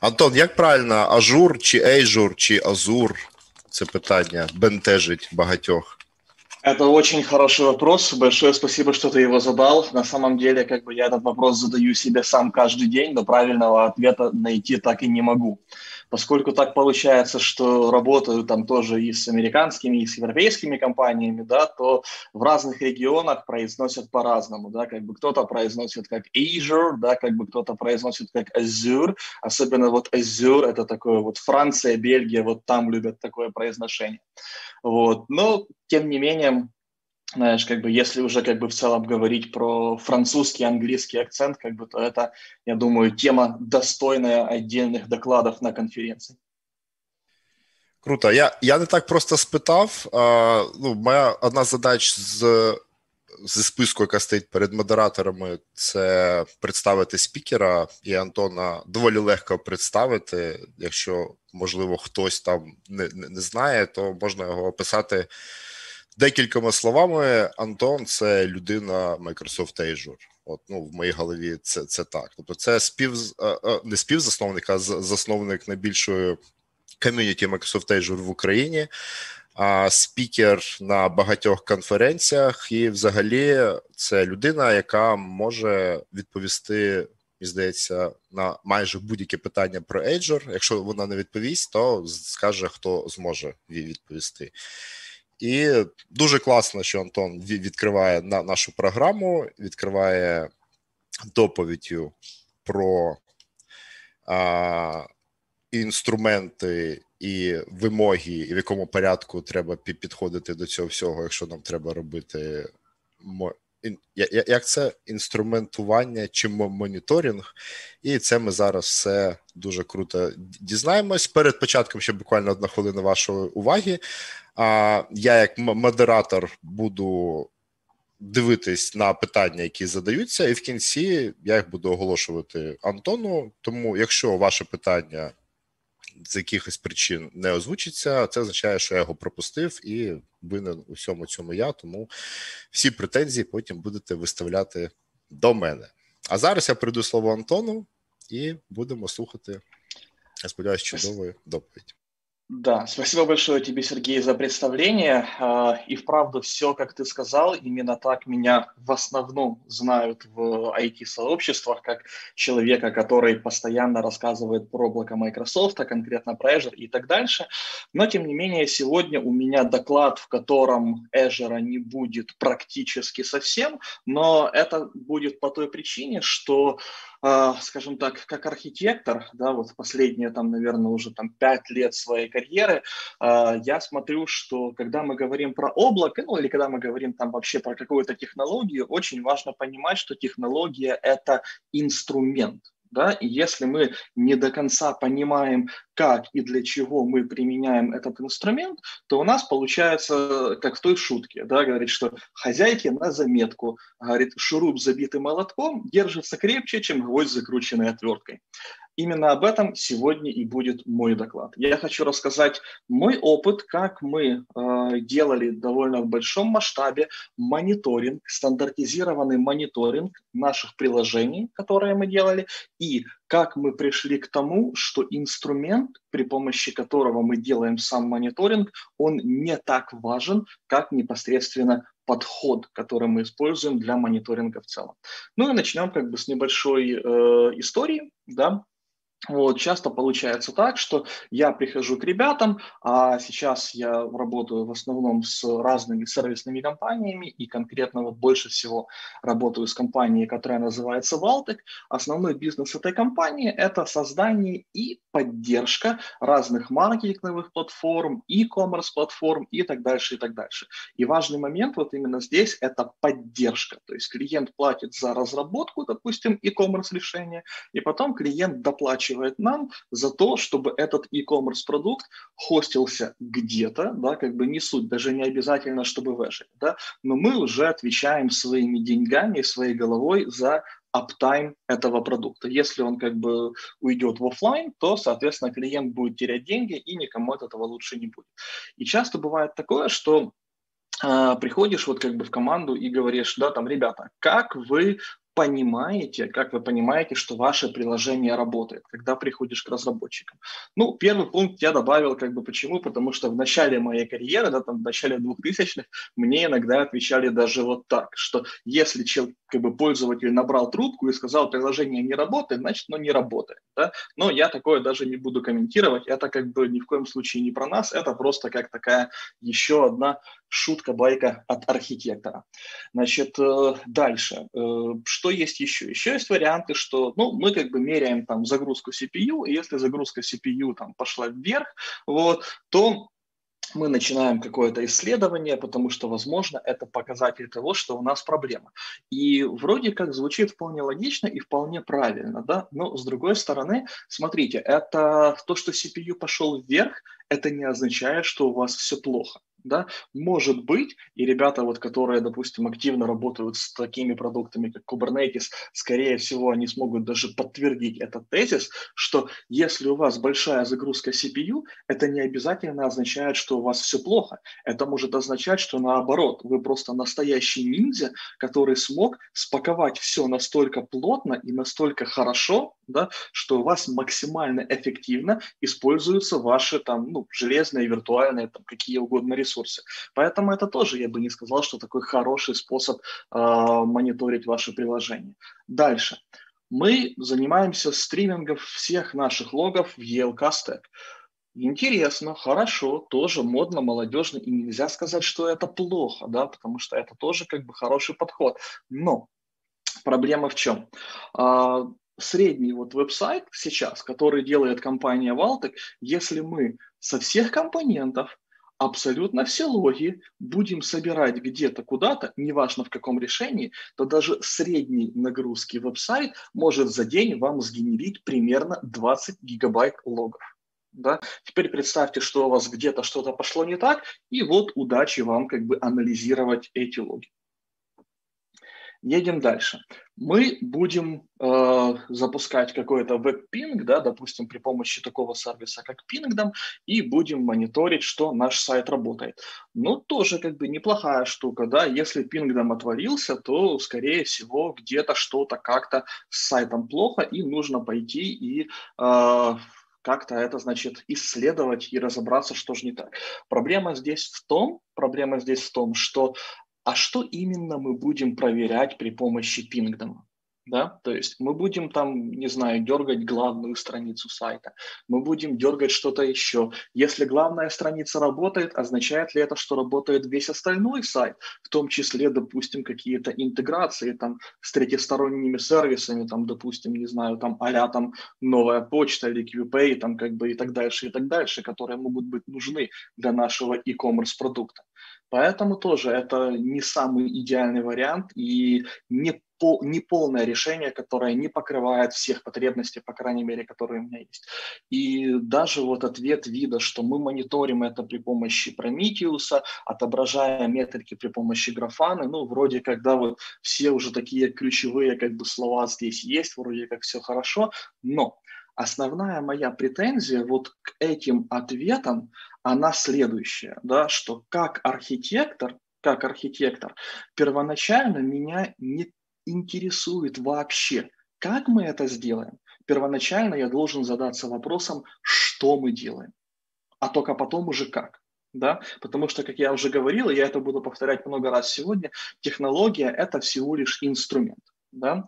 Антон, як правильно, ажур чи ейжур, чи азур? Це питання бентежить багатьох. Это очень хороший вопрос. Большое спасибо, что ты его задал. На самом деле, как бы я этот вопрос задаю себе сам каждый день, но правильного ответа найти так и не могу поскольку так получается, что работаю там тоже и с американскими, и с европейскими компаниями, да, то в разных регионах произносят по-разному, да, как бы кто-то произносит как Azure, да, как бы кто-то произносит как Azure, особенно вот Azure, это такое вот Франция, Бельгия, вот там любят такое произношение. Вот, но тем не менее, знаешь, как бы если уже как бы в целом говорить про французский, английский акцент, как бы, то это, я думаю, тема достойная отдельных докладов на конференции. Круто. Я я не так просто спитав. А, ну, Моя одна задач з зі списку, яка стоїть перед модераторами, це представити спікера, і Антона доволі легко представити. Якщо, можливо, хтось там не, не, не знає, то можна його описати Декількома словами, Антон це людина Microsoft Azure. От ну в моїй голові це це так. Тобто, це спів не співзасновник, а засновник найбільшої ком'юніті Microsoft Azure в Україні, а спікер на багатьох конференціях. І, взагалі, це людина, яка може відповісти. Мені здається, на майже будь-яке питання про Azure. Якщо вона не відповість, то скаже, хто зможе відповісти. І дуже класно, що Антон відкриває на нашу програму, відкриває доповіддю про а, інструменти і вимоги, і в якому порядку треба підходити до цього всього, якщо нам треба робити як це інструментування чи моніторинг, і це ми зараз все дуже круто дізнаємось. Перед початком ще буквально одна хвилина вашої уваги. А я, як модератор, буду дивитись на питання, які задаються, і в кінці я їх буду оголошувати Антону. Тому, якщо ваше питання з якихось причин не озвучиться, це означає, що я його пропустив і винен у всьому цьому я. Тому всі претензії потім будете виставляти до мене. А зараз я прийду слово Антону і будемо слухати. Я сподіваюся, чудової доповідь. Да, спасибо большое тебе, Сергей, за представление. А, и вправду все, как ты сказал, именно так меня в основном знают в IT-сообществах, как человека, который постоянно рассказывает про облако Microsoft, а конкретно про Azure и так дальше. Но, тем не менее, сегодня у меня доклад, в котором Azure не будет практически совсем, но это будет по той причине, что скажем так, как архитектор, да, вот последние там, наверное, уже там пять лет своей карьеры, а, я смотрю, что когда мы говорим про облако, ну или когда мы говорим там вообще про какую-то технологию, очень важно понимать, что технология – это инструмент, да, и если мы не до конца понимаем, как и для чего мы применяем этот инструмент, то у нас получается, как в той шутке, да, говорит, что хозяйки на заметку, говорит, шуруп, забитый молотком, держится крепче, чем гвоздь, закрученный отверткой. Именно об этом сегодня и будет мой доклад. Я хочу рассказать мой опыт, как мы э, делали довольно в большом масштабе мониторинг, стандартизированный мониторинг наших приложений, которые мы делали, и как мы пришли к тому, что инструмент, при помощи которого мы делаем сам мониторинг, он не так важен, как непосредственно подход, который мы используем для мониторинга в целом. Ну и начнем как бы с небольшой э, истории, да, вот, часто получается так, что я прихожу к ребятам, а сейчас я работаю в основном с разными сервисными компаниями и конкретно вот больше всего работаю с компанией, которая называется Valtec. Основной бизнес этой компании – это создание и поддержка разных маркетинговых платформ, e-commerce платформ и так дальше, и так дальше. И важный момент вот именно здесь – это поддержка. То есть клиент платит за разработку, допустим, e-commerce решения, и потом клиент доплачивает оплачивает нам за то, чтобы этот e-commerce продукт хостился где-то, да, как бы не суть, даже не обязательно, чтобы в Azure, да, но мы уже отвечаем своими деньгами, своей головой за аптайм этого продукта. Если он как бы уйдет в офлайн, то, соответственно, клиент будет терять деньги, и никому от этого лучше не будет. И часто бывает такое, что э, приходишь вот как бы в команду и говоришь, да, там, ребята, как вы понимаете, как вы понимаете, что ваше приложение работает, когда приходишь к разработчикам? Ну, первый пункт я добавил, как бы почему, потому что в начале моей карьеры, да, там в начале 2000-х, мне иногда отвечали даже вот так, что если человек, как бы пользователь набрал трубку и сказал, приложение не работает, значит, оно не работает, да, но я такое даже не буду комментировать, это как бы ни в коем случае не про нас, это просто как такая еще одна шутка-байка от архитектора. Значит, э, дальше. Э, что есть еще? Еще есть варианты, что ну, мы как бы меряем там загрузку CPU, и если загрузка CPU там пошла вверх, вот, то мы начинаем какое-то исследование, потому что, возможно, это показатель того, что у нас проблема. И вроде как звучит вполне логично и вполне правильно, да, но с другой стороны, смотрите, это то, что CPU пошел вверх, это не означает, что у вас все плохо да, может быть, и ребята, вот, которые, допустим, активно работают с такими продуктами, как Kubernetes, скорее всего, они смогут даже подтвердить этот тезис, что если у вас большая загрузка CPU, это не обязательно означает, что у вас все плохо. Это может означать, что наоборот, вы просто настоящий ниндзя, который смог спаковать все настолько плотно и настолько хорошо, да, что у вас максимально эффективно используются ваши там, ну, железные, виртуальные, там, какие угодно ресурсы. Поэтому это тоже, я бы не сказал, что такой хороший способ э, мониторить ваше приложение. Дальше. Мы занимаемся стримингом всех наших логов в ELK Stack. Интересно, хорошо, тоже модно, молодежно, и нельзя сказать, что это плохо, да, потому что это тоже как бы хороший подход. Но проблема в чем? А, средний вот веб-сайт сейчас, который делает компания Valtec, если мы со всех компонентов абсолютно все логи будем собирать где-то куда-то, неважно в каком решении, то даже средний нагрузки веб-сайт может за день вам сгенерить примерно 20 гигабайт логов. Да? Теперь представьте, что у вас где-то что-то пошло не так, и вот удачи вам как бы анализировать эти логи. Едем дальше. Мы будем э, запускать какой-то веб-пинг, да, допустим, при помощи такого сервиса, как Pingdom, и будем мониторить, что наш сайт работает. Ну, тоже как бы неплохая штука, да, если Pingdom отвалился, то, скорее всего, где-то что-то как-то с сайтом плохо, и нужно пойти и э, как-то это, значит, исследовать и разобраться, что же не так. Проблема здесь в том, проблема здесь в том, что а что именно мы будем проверять при помощи пингдома? Да? То есть мы будем там, не знаю, дергать главную страницу сайта, мы будем дергать что-то еще. Если главная страница работает, означает ли это, что работает весь остальной сайт, в том числе, допустим, какие-то интеграции там с третьесторонними сервисами, там, допустим, не знаю, там а там новая почта или QPay, там как бы и так дальше, и так дальше, которые могут быть нужны для нашего e-commerce продукта. Поэтому тоже это не самый идеальный вариант и не, по, не полное решение, которое не покрывает всех потребностей, по крайней мере, которые у меня есть. И даже вот ответ вида, что мы мониторим это при помощи Prometheus, отображая метрики при помощи графаны, ну, вроде когда вот все уже такие ключевые как бы слова здесь есть, вроде как все хорошо, но основная моя претензия вот к этим ответам, она следующая, да, что как архитектор, как архитектор, первоначально меня не интересует вообще, как мы это сделаем. Первоначально я должен задаться вопросом, что мы делаем, а только потом уже как. Да? Потому что, как я уже говорил, и я это буду повторять много раз сегодня, технология – это всего лишь инструмент. Да?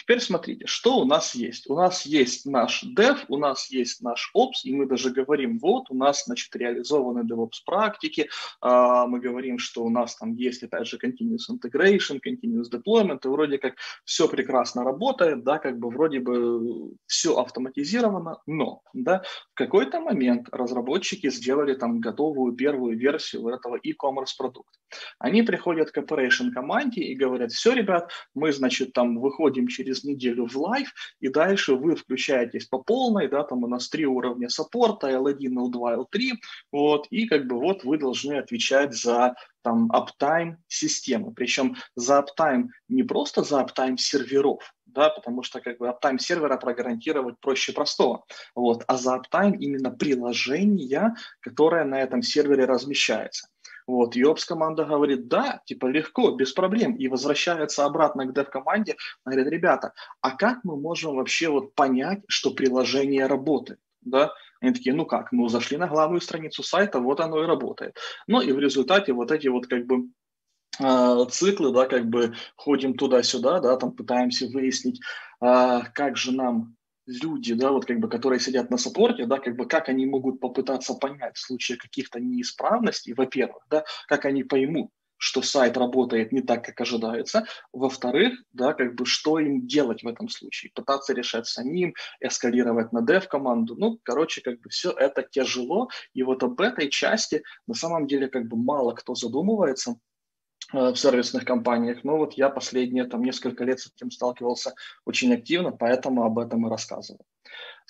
Теперь смотрите, что у нас есть. У нас есть наш dev, у нас есть наш ops, и мы даже говорим, вот, у нас, значит, реализованы DevOps практики, а, мы говорим, что у нас там есть, опять же, continuous integration, continuous deployment, и вроде как все прекрасно работает, да, как бы вроде бы все автоматизировано, но, да, в какой-то момент разработчики сделали там готовую первую версию этого e-commerce продукта. Они приходят к operation команде и говорят, все, ребят, мы, значит, там выходим через через неделю в live, и дальше вы включаетесь по полной, да, там у нас три уровня саппорта, L1, L2, L3, вот, и как бы вот вы должны отвечать за там uptime системы, причем за uptime не просто за uptime серверов, да, потому что как бы uptime сервера прогарантировать проще простого, вот, а за uptime именно приложения, которое на этом сервере размещается. Вот, и команда говорит, да, типа легко, без проблем, и возвращается обратно к dev-команде, говорит, ребята, а как мы можем вообще вот понять, что приложение работает, да? Они такие, ну как, ну зашли на главную страницу сайта, вот оно и работает. Ну и в результате вот эти вот как бы а, циклы, да, как бы ходим туда-сюда, да, там пытаемся выяснить, а, как же нам люди, да, вот как бы, которые сидят на саппорте, да, как бы, как они могут попытаться понять в случае каких-то неисправностей, во-первых, да, как они поймут, что сайт работает не так, как ожидается. Во-вторых, да, как бы, что им делать в этом случае? Пытаться решать самим, эскалировать на dev-команду. Ну, короче, как бы все это тяжело. И вот об этой части на самом деле как бы мало кто задумывается в сервисных компаниях. Но вот я последние там несколько лет с этим сталкивался очень активно, поэтому об этом и рассказываю.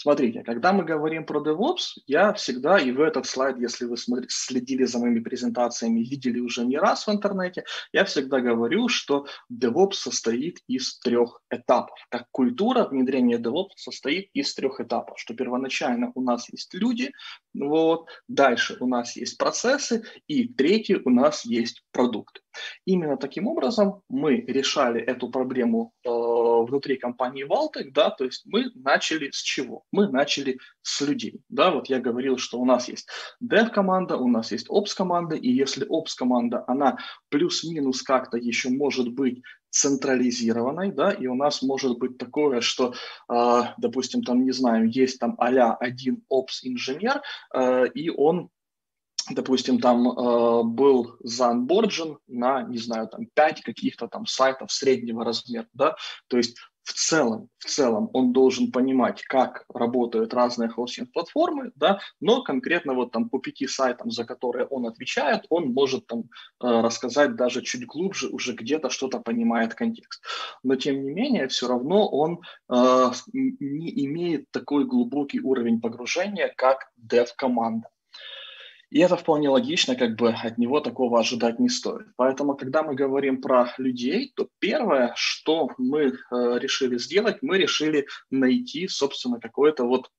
Смотрите, когда мы говорим про DevOps, я всегда, и в этот слайд, если вы следили за моими презентациями, видели уже не раз в интернете, я всегда говорю, что DevOps состоит из трех этапов. Как культура внедрения DevOps состоит из трех этапов, что первоначально у нас есть люди, вот, дальше у нас есть процессы, и третий у нас есть продукт. Именно таким образом мы решали эту проблему э, внутри компании Valtec, да, то есть мы начали с чего? Мы начали с людей, да, вот я говорил, что у нас есть dev-команда, у нас есть ops-команда, и если ops-команда, она плюс-минус как-то еще может быть централизированной, да, и у нас может быть такое, что, э, допустим, там, не знаю, есть там а один ops-инженер, э, и он допустим, там э, был заанборджен на, не знаю, там 5 каких-то там сайтов среднего размера, да, то есть в целом, в целом он должен понимать, как работают разные хостинг-платформы, да, но конкретно вот там по пяти сайтам, за которые он отвечает, он может там э, рассказать даже чуть глубже, уже где-то что-то понимает контекст. Но тем не менее, все равно он э, не имеет такой глубокий уровень погружения, как dev-команда. И это вполне логично, как бы от него такого ожидать не стоит. Поэтому, когда мы говорим про людей, то первое, что мы э, решили сделать, мы решили найти, собственно, какой-то вот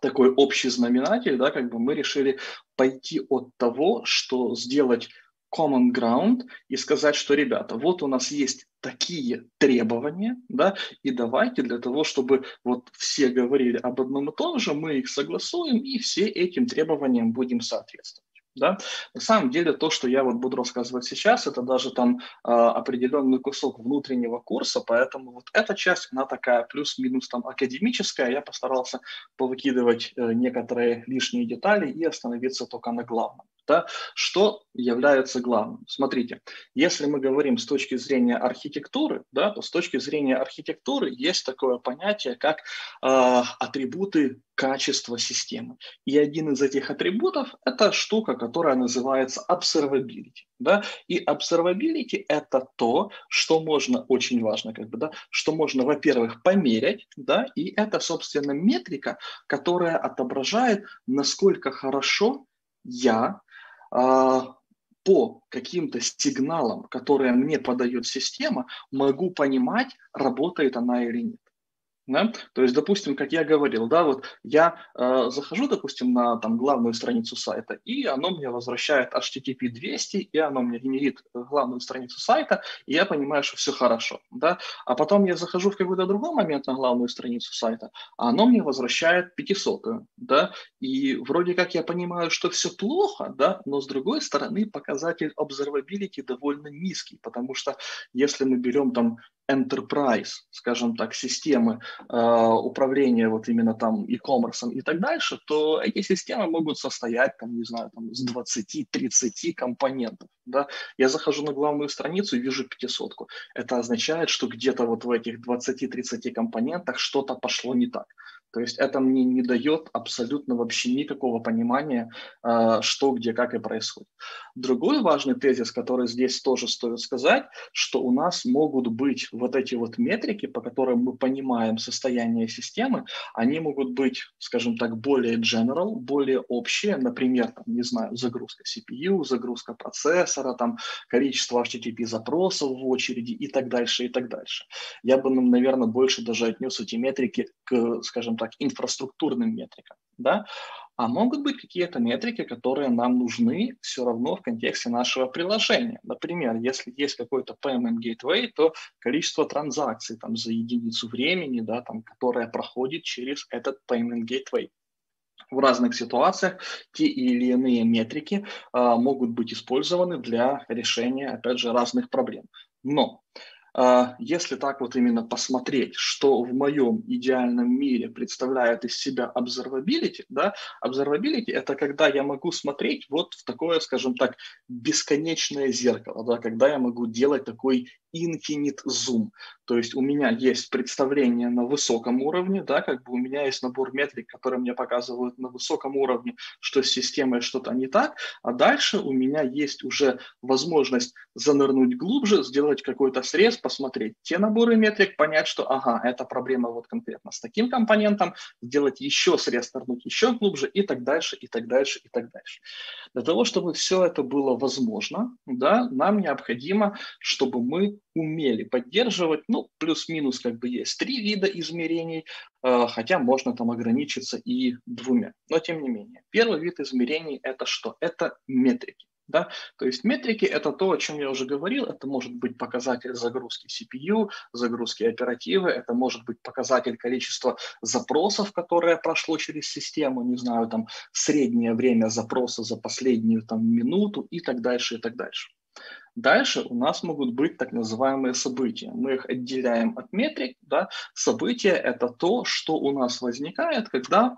такой общий знаменатель, да, как бы мы решили пойти от того, что сделать common ground и сказать, что, ребята, вот у нас есть такие требования, да, и давайте для того, чтобы вот все говорили об одном и том же, мы их согласуем и все этим требованиям будем соответствовать. Да? На самом деле то, что я вот буду рассказывать сейчас, это даже там э, определенный кусок внутреннего курса, поэтому вот эта часть, она такая плюс-минус там академическая, я постарался повыкидывать э, некоторые лишние детали и остановиться только на главном. Да? Что является главным? Смотрите, если мы говорим с точки зрения архитектуры, да, то с точки зрения архитектуры есть такое понятие, как э, атрибуты качества системы. И один из этих атрибутов – это штука, которая называется observability. Да? И observability – это то, что можно, очень важно, как бы, да, что можно, во-первых, померять, да, и это, собственно, метрика, которая отображает, насколько хорошо я по каким-то сигналам, которые мне подает система, могу понимать, работает она или нет. Да? То есть, допустим, как я говорил, да, вот я э, захожу, допустим, на там, главную страницу сайта, и оно мне возвращает HTTP 200, и оно мне генерит главную страницу сайта, и я понимаю, что все хорошо. Да? А потом я захожу в какой-то другой момент на главную страницу сайта, а оно мне возвращает 500. Да? И вроде как я понимаю, что все плохо, да, но с другой стороны показатель observability довольно низкий, потому что если мы берем там enterprise, скажем так, системы э, управления вот именно там e-commerce и так дальше, то эти системы могут состоять, там, не знаю, там, с 20-30 компонентов. Да? Я захожу на главную страницу и вижу 500. -ку. Это означает, что где-то вот в этих 20-30 компонентах что-то пошло не так. То есть это мне не дает абсолютно вообще никакого понимания, а, что, где, как и происходит. Другой важный тезис, который здесь тоже стоит сказать, что у нас могут быть вот эти вот метрики, по которым мы понимаем состояние системы, они могут быть, скажем так, более general, более общие, например, там, не знаю, загрузка CPU, загрузка процессора, там, количество HTTP запросов в очереди и так дальше, и так дальше. Я бы, наверное, больше даже отнес эти метрики к, скажем так, инфраструктурным метрикам. Да, а могут быть какие-то метрики, которые нам нужны все равно в контексте нашего приложения. Например, если есть какой-то payment gateway, то количество транзакций там, за единицу времени, да, там, которое проходит через этот payment gateway. В разных ситуациях те или иные метрики а, могут быть использованы для решения, опять же, разных проблем. Но если так вот именно посмотреть, что в моем идеальном мире представляет из себя observability, да, observability – это когда я могу смотреть вот в такое, скажем так, бесконечное зеркало, да, когда я могу делать такой infinite zoom. То есть у меня есть представление на высоком уровне, да, как бы у меня есть набор метрик, которые мне показывают на высоком уровне, что с системой что-то не так, а дальше у меня есть уже возможность занырнуть глубже, сделать какой-то срез, посмотреть те наборы метрик, понять, что ага, это проблема вот конкретно с таким компонентом, сделать еще срез, нырнуть еще глубже и так дальше, и так дальше, и так дальше. Для того, чтобы все это было возможно, да, нам необходимо, чтобы мы умели поддерживать, ну, плюс-минус как бы есть три вида измерений, э, хотя можно там ограничиться и двумя. Но тем не менее, первый вид измерений – это что? Это метрики. Да? То есть метрики – это то, о чем я уже говорил. Это может быть показатель загрузки CPU, загрузки оперативы, это может быть показатель количества запросов, которое прошло через систему, не знаю, там среднее время запроса за последнюю там минуту и так дальше, и так дальше. Дальше у нас могут быть так называемые события. Мы их отделяем от метрик. Да? События – это то, что у нас возникает, когда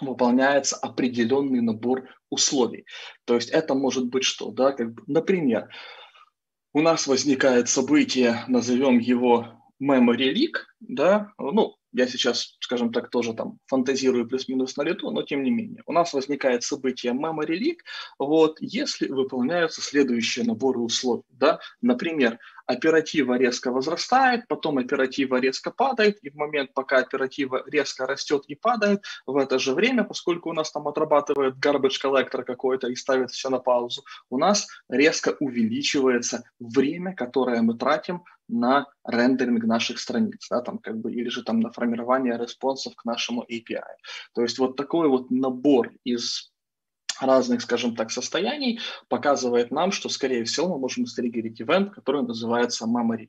выполняется определенный набор условий. То есть это может быть что? Да? Как, например, у нас возникает событие, назовем его memory leak, да, ну, я сейчас, скажем так, тоже там фантазирую плюс-минус на лету, но тем не менее. У нас возникает событие Memory Leak, вот, если выполняются следующие наборы условий. Да? Например, оператива резко возрастает, потом оператива резко падает, и в момент, пока оператива резко растет и падает, в это же время, поскольку у нас там отрабатывает garbage collector какой-то и ставит все на паузу, у нас резко увеличивается время, которое мы тратим на рендеринг наших страниц, да, там как бы, или же там на формирование респонсов к нашему API. То есть вот такой вот набор из разных, скажем так, состояний показывает нам, что, скорее всего, мы можем стригерить ивент, который называется memory.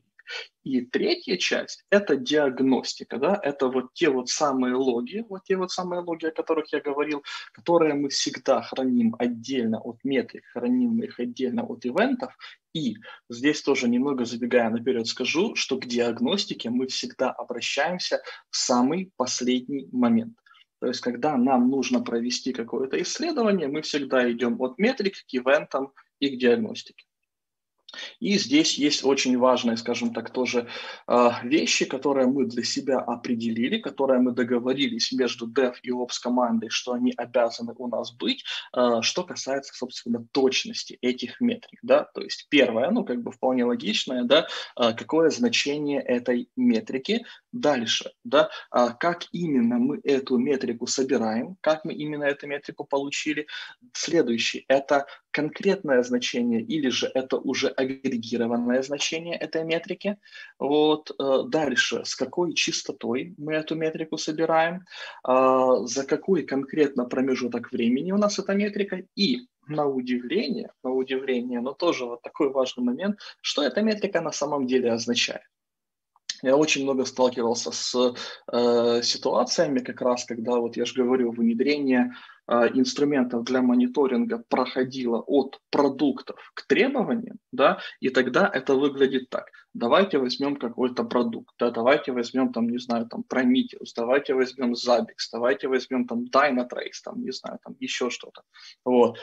И третья часть – это диагностика, да, это вот те вот самые логи, вот те вот самые логи, о которых я говорил, которые мы всегда храним отдельно от метрик, храним их отдельно от ивентов, и здесь тоже немного забегая наперед скажу, что к диагностике мы всегда обращаемся в самый последний момент. То есть, когда нам нужно провести какое-то исследование, мы всегда идем от метрик к ивентам и к диагностике. И здесь есть очень важные, скажем так, тоже а, вещи, которые мы для себя определили, которые мы договорились между Dev и Ops командой, что они обязаны у нас быть, а, что касается, собственно, точности этих метрик. Да? То есть первое, ну, как бы вполне логичное, да, а, какое значение этой метрики. Дальше, да, как именно мы эту метрику собираем, как мы именно эту метрику получили. Следующий – это конкретное значение или же это уже агрегированное значение этой метрики. Вот. Э, дальше, с какой частотой мы эту метрику собираем, а, за какой конкретно промежуток времени у нас эта метрика и на удивление, на удивление, но тоже вот такой важный момент, что эта метрика на самом деле означает. Я очень много сталкивался с э, ситуациями, как раз когда, вот я же говорю, внедрение э, инструментов для мониторинга проходило от продуктов к требованиям, да, и тогда это выглядит так. Давайте возьмем какой-то продукт, да, давайте возьмем там, не знаю, там Prometheus, давайте возьмем Zabbix, давайте возьмем там Dynatrace, там, не знаю, там еще что-то. Вот.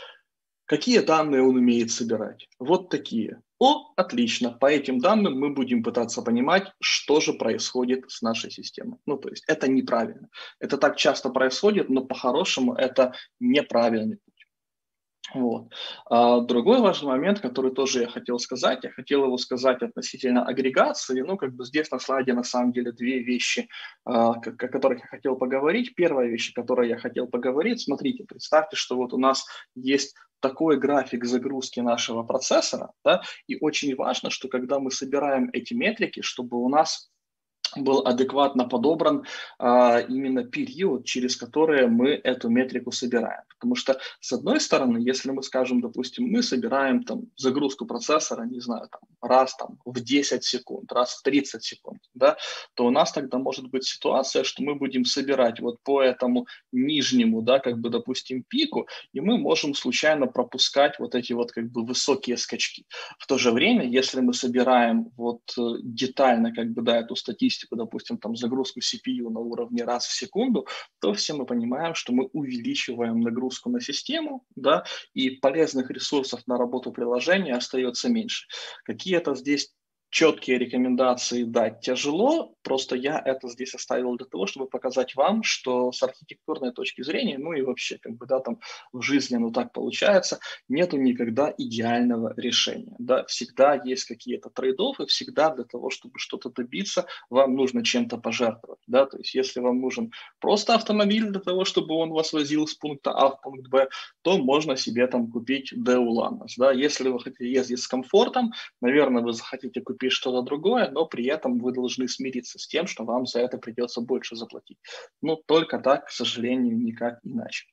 Какие данные он умеет собирать? Вот такие. О, отлично. По этим данным мы будем пытаться понимать, что же происходит с нашей системой. Ну, то есть это неправильно. Это так часто происходит, но по-хорошему это неправильный вот. А другой важный момент, который тоже я хотел сказать, я хотел его сказать относительно агрегации. Ну, как бы здесь на слайде на самом деле две вещи, а, о которых я хотел поговорить. Первая вещь, о которой я хотел поговорить, смотрите, представьте, что вот у нас есть такой график загрузки нашего процессора, да, и очень важно, что когда мы собираем эти метрики, чтобы у нас был адекватно подобран а, именно период, через который мы эту метрику собираем. Потому что, с одной стороны, если мы скажем, допустим, мы собираем там загрузку процессора, не знаю, там, раз там, в 10 секунд, раз в 30 секунд, да, то у нас тогда может быть ситуация, что мы будем собирать вот по этому нижнему, да, как бы, допустим, пику, и мы можем случайно пропускать вот эти вот как бы высокие скачки. В то же время, если мы собираем вот э, детально как бы, да, эту статистику, статистику, допустим, там загрузку CPU на уровне раз в секунду, то все мы понимаем, что мы увеличиваем нагрузку на систему, да, и полезных ресурсов на работу приложения остается меньше. Какие-то здесь четкие рекомендации дать тяжело, просто я это здесь оставил для того, чтобы показать вам, что с архитектурной точки зрения, ну и вообще, как бы, да, там в жизни, ну так получается, нету никогда идеального решения, да, всегда есть какие-то трейдофы, всегда для того, чтобы что-то добиться, вам нужно чем-то пожертвовать, да, то есть если вам нужен просто автомобиль для того, чтобы он вас возил с пункта А в пункт Б, то можно себе там купить Деуланос, да, если вы хотите ездить с комфортом, наверное, вы захотите купить купить что-то другое, но при этом вы должны смириться с тем, что вам за это придется больше заплатить. Ну, только так, к сожалению, никак иначе.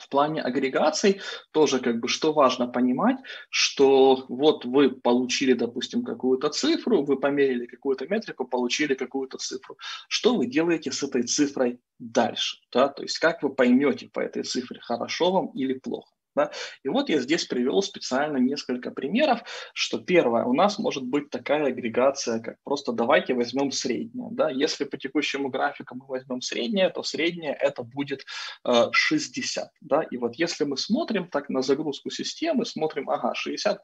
В плане агрегаций тоже как бы что важно понимать, что вот вы получили, допустим, какую-то цифру, вы померили какую-то метрику, получили какую-то цифру. Что вы делаете с этой цифрой дальше? Да? То есть как вы поймете по этой цифре, хорошо вам или плохо? Да? И вот я здесь привел специально несколько примеров, что первое, у нас может быть такая агрегация, как просто давайте возьмем среднее. Да? Если по текущему графику мы возьмем среднее, то среднее это будет э, 60. Да? И вот если мы смотрим так на загрузку системы, смотрим, ага, 60%,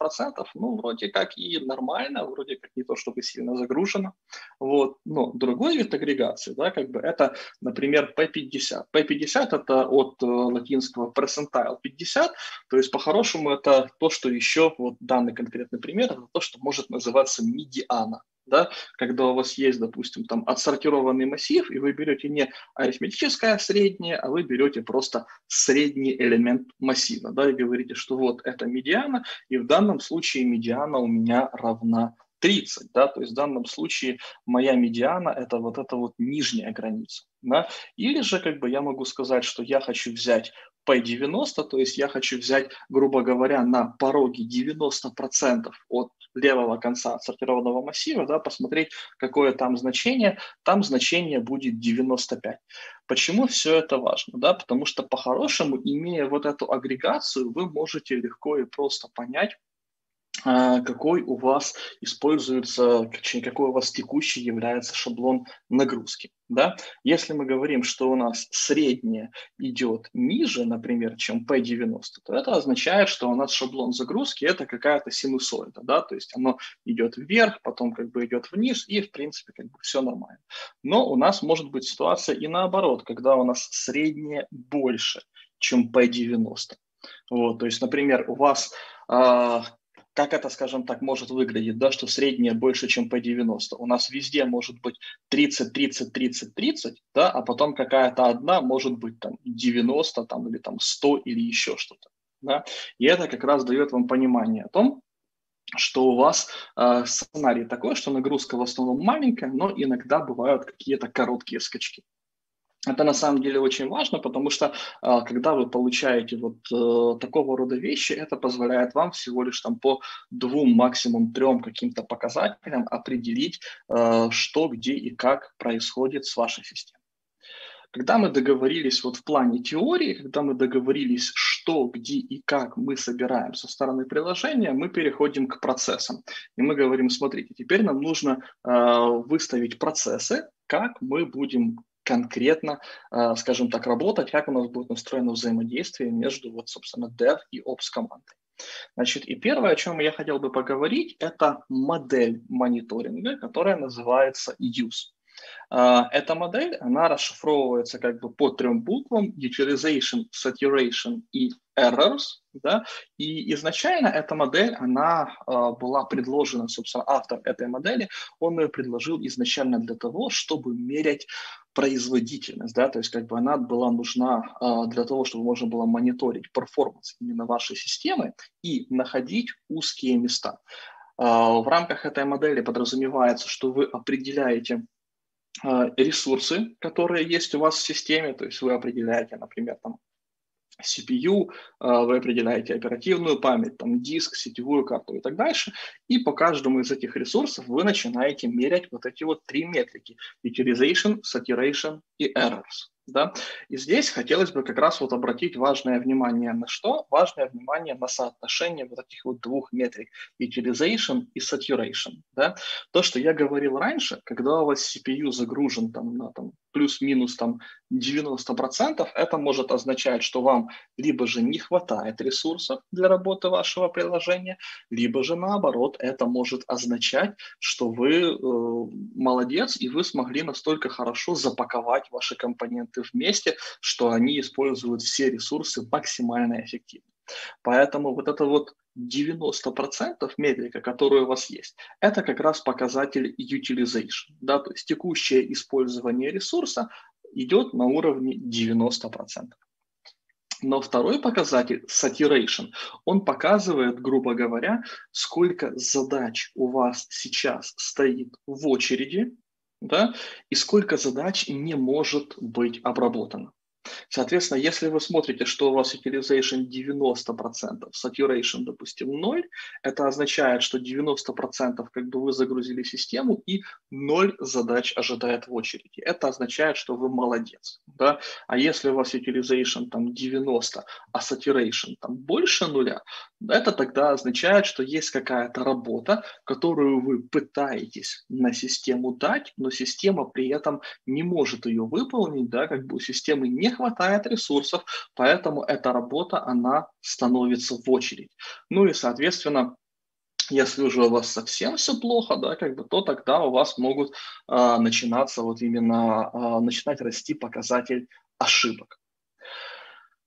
ну, вроде как и нормально, вроде как не то, чтобы сильно загружено. Вот. Но другой вид агрегации, да, как бы это, например, P50. P50 это от э, латинского percentile 50, то есть, по-хорошему, это то, что еще, вот данный конкретный пример, это то, что может называться медиана. Да, когда у вас есть, допустим, там отсортированный массив, и вы берете не арифметическое среднее, а вы берете просто средний элемент массива, да, и говорите, что вот это медиана, и в данном случае медиана у меня равна 30, да, то есть в данном случае моя медиана – это вот эта вот нижняя граница, да, или же как бы я могу сказать, что я хочу взять P90, то есть я хочу взять, грубо говоря, на пороге 90% от левого конца сортированного массива, да, посмотреть, какое там значение, там значение будет 95. Почему все это важно? Да? Потому что по-хорошему, имея вот эту агрегацию, вы можете легко и просто понять, какой у вас используется, какой у вас текущий является шаблон нагрузки. Да? Если мы говорим, что у нас среднее идет ниже, например, чем P90, то это означает, что у нас шаблон загрузки это какая-то синусоида, да? то есть оно идет вверх, потом как бы идет вниз, и в принципе как бы все нормально. Но у нас может быть ситуация и наоборот, когда у нас среднее больше, чем P90. Вот, то есть, например, у вас э, как это, скажем так, может выглядеть, да, что среднее больше, чем по 90. У нас везде может быть 30, 30, 30, 30, да, а потом какая-то одна может быть там 90 там, или там 100 или еще что-то. Да? И это как раз дает вам понимание о том, что у вас э, сценарий такой, что нагрузка в основном маленькая, но иногда бывают какие-то короткие скачки. Это на самом деле очень важно, потому что а, когда вы получаете вот э, такого рода вещи, это позволяет вам всего лишь там по двум, максимум трем каким-то показателям определить, э, что, где и как происходит с вашей системой. Когда мы договорились вот в плане теории, когда мы договорились, что, где и как мы собираем со стороны приложения, мы переходим к процессам. И мы говорим, смотрите, теперь нам нужно э, выставить процессы, как мы будем конкретно, э, скажем так, работать, как у нас будет настроено взаимодействие между, вот, собственно, dev и ops командой. Значит, и первое, о чем я хотел бы поговорить, это модель мониторинга, которая называется use. Uh, эта модель, она расшифровывается как бы по трем буквам utilization, saturation и errors, да, и изначально эта модель, она э, была предложена, собственно, автор этой модели, он ее предложил изначально для того, чтобы мерять производительность, да, то есть как бы она была нужна э, для того, чтобы можно было мониторить перформанс именно вашей системы и находить узкие места. В рамках этой модели подразумевается, что вы определяете ресурсы, которые есть у вас в системе, то есть вы определяете, например, там CPU, а, вы определяете оперативную память, там диск, сетевую карту и так дальше. И по каждому из этих ресурсов вы начинаете мерять вот эти вот три метрики. Utilization, saturation и errors. Да? И здесь хотелось бы как раз вот обратить важное внимание на что? Важное внимание на соотношение вот этих вот двух метрик utilization и saturation. Да? То, что я говорил раньше, когда у вас CPU загружен там, на там, плюс-минус там 90%, это может означать, что вам либо же не хватает ресурсов для работы вашего приложения, либо же наоборот, это может означать, что вы э, молодец и вы смогли настолько хорошо запаковать ваши компоненты вместе, что они используют все ресурсы максимально эффективно. Поэтому вот это вот 90% метрика, которая у вас есть, это как раз показатель utilization. Да? То есть текущее использование ресурса идет на уровне 90%. Но второй показатель, saturation, он показывает, грубо говоря, сколько задач у вас сейчас стоит в очереди, да, и сколько задач не может быть обработано. Соответственно, если вы смотрите, что у вас utilization 90%, saturation, допустим, 0, это означает, что 90% как бы вы загрузили систему и 0 задач ожидает в очереди. Это означает, что вы молодец. Да? А если у вас utilization там 90, а saturation там больше нуля, это тогда означает, что есть какая-то работа, которую вы пытаетесь на систему дать, но система при этом не может ее выполнить, да, как бы у системы не хватает ресурсов, поэтому эта работа, она становится в очередь. Ну и, соответственно, если уже у вас совсем все плохо, да, как бы, то тогда у вас могут э, начинаться вот именно, э, начинать расти показатель ошибок.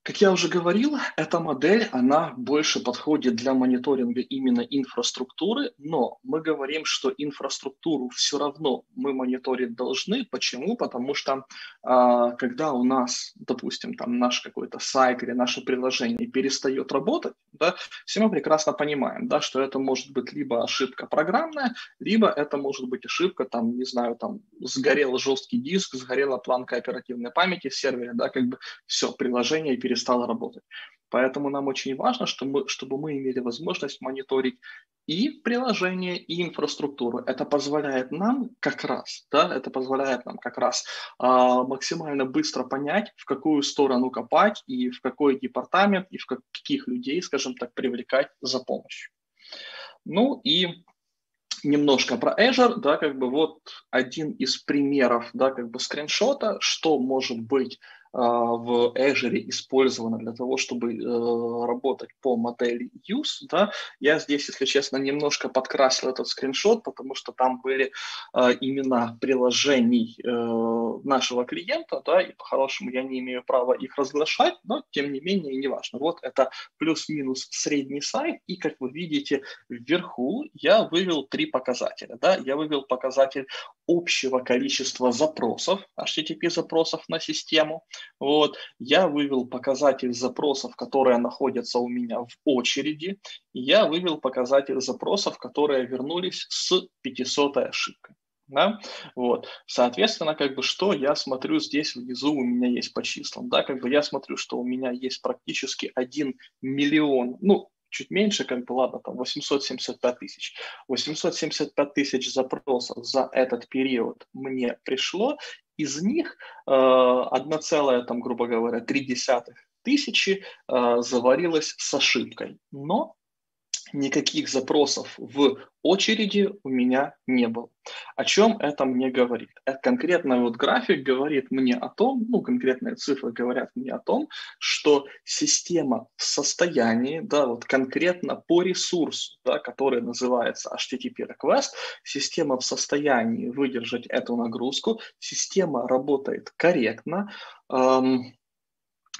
Как я уже говорил, эта модель, она больше подходит для мониторинга именно инфраструктуры, но мы говорим, что инфраструктуру все равно мы мониторить должны. Почему? Потому что а, когда у нас, допустим, там наш какой-то сайт или наше приложение перестает работать, да, все мы прекрасно понимаем, да, что это может быть либо ошибка программная, либо это может быть ошибка, там, не знаю, там сгорел жесткий диск, сгорела планка оперативной памяти в сервере, да, как бы все, приложение перестало перестала работать. Поэтому нам очень важно, чтобы чтобы мы имели возможность мониторить и приложение, и инфраструктуру. Это позволяет нам как раз, да, это позволяет нам как раз а, максимально быстро понять, в какую сторону копать и в какой департамент и в каких людей, скажем так, привлекать за помощью. Ну и немножко про Azure, да, как бы вот один из примеров, да, как бы скриншота, что может быть в Azure использовано для того, чтобы э, работать по модели Use. Да? Я здесь, если честно, немножко подкрасил этот скриншот, потому что там были э, имена приложений э, нашего клиента, да, и по-хорошему я не имею права их разглашать, но тем не менее, неважно. Вот это плюс-минус средний сайт, и как вы видите вверху я вывел три показателя. Да? Я вывел показатель общего количества запросов, HTTP запросов на систему, вот. Я вывел показатель запросов, которые находятся у меня в очереди, и я вывел показатель запросов, которые вернулись с 500 ошибкой. Да? Вот. Соответственно, как бы что я смотрю здесь внизу у меня есть по числам, да, как бы я смотрю, что у меня есть практически 1 миллион, ну, чуть меньше, как бы, ладно, там 875 тысяч. 875 тысяч запросов за этот период мне пришло, из них э, 1, там, грубо говоря, 3 тысячи э, заварилось с ошибкой. Но никаких запросов в очереди у меня не было. О чем это мне говорит? Это конкретно вот график говорит мне о том, ну, конкретные цифры говорят мне о том, что система в состоянии, да, вот конкретно по ресурсу, да, который называется HTTP request, система в состоянии выдержать эту нагрузку, система работает корректно, эм,